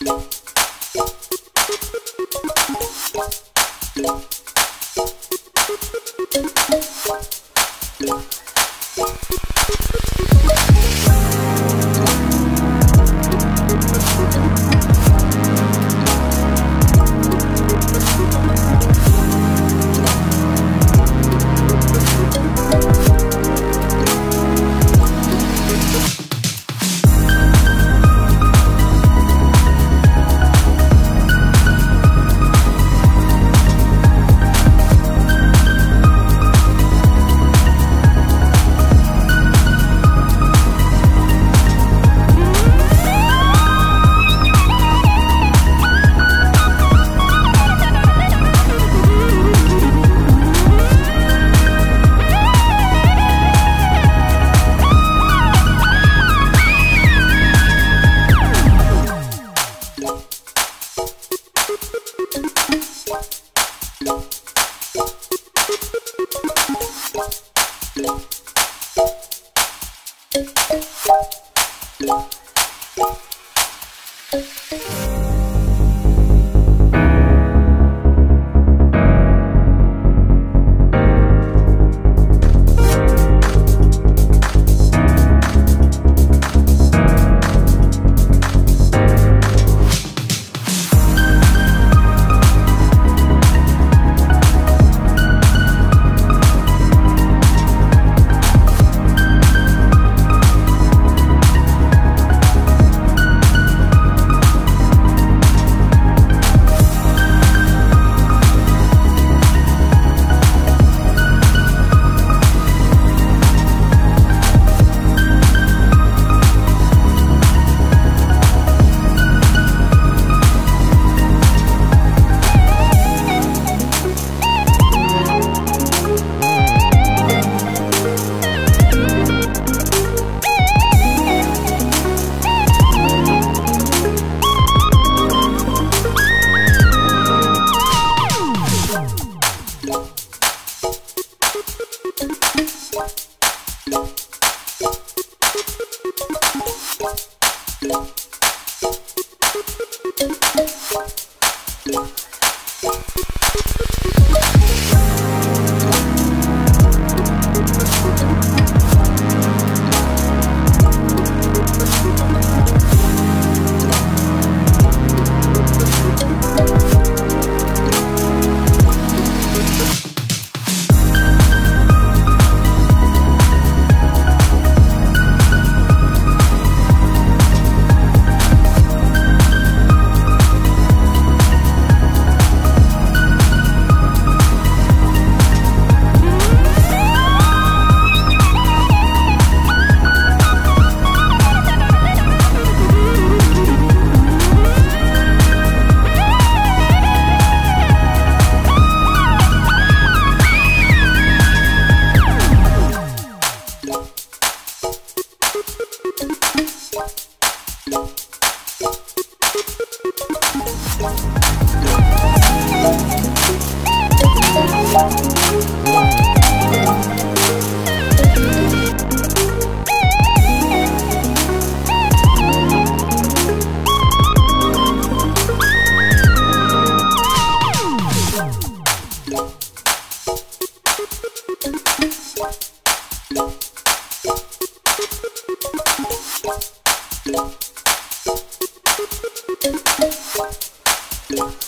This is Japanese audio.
Thank you you What? you